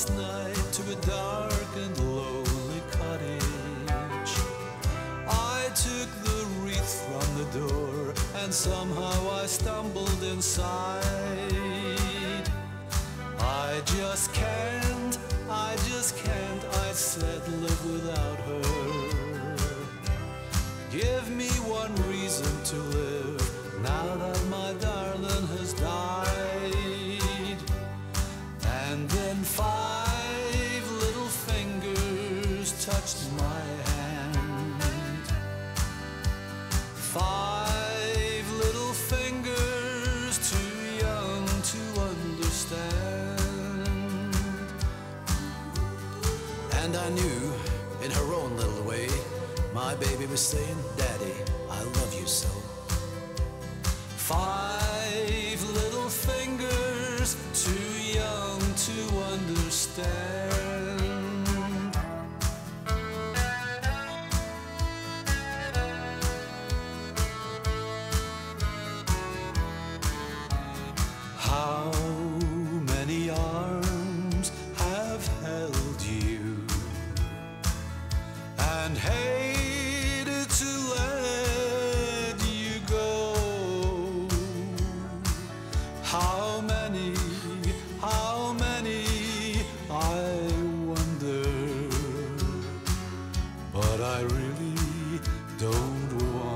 last night to a dark and lonely cottage. I took the wreath from the door and somehow I stumbled inside. I just can't touched my hand. Five little fingers too young to understand. And I knew in her own little way, my baby was saying, Daddy, I love you so. Five little fingers too young to understand. And hated to let you go? How many, how many, I wonder, but I really don't want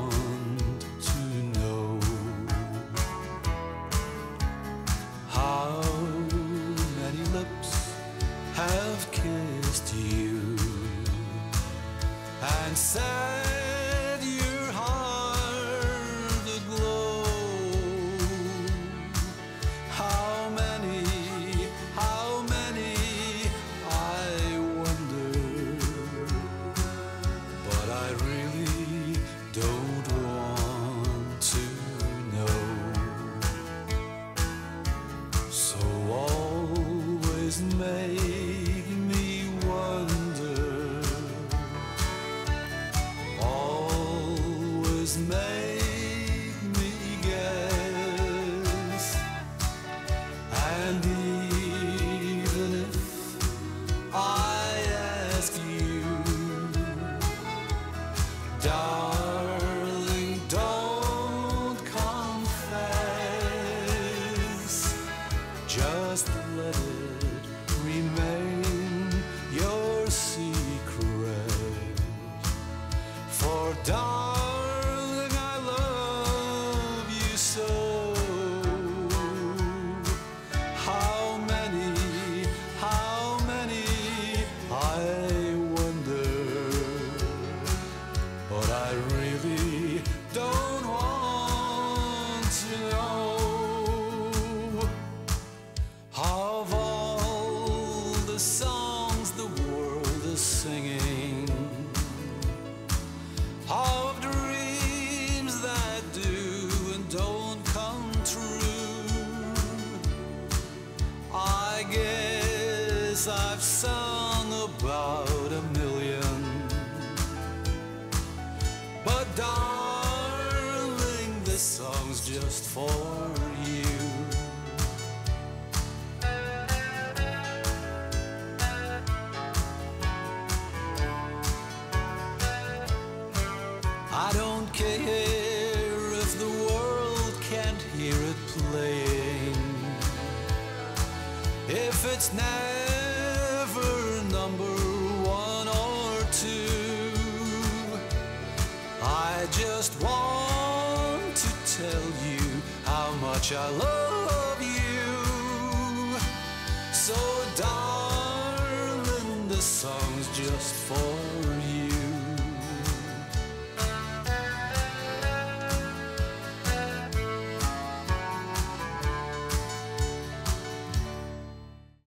And even if I ask you, darling, I guess I've sung about a million. But darling, this song's just for it's never number one or two, I just want to tell you how much I love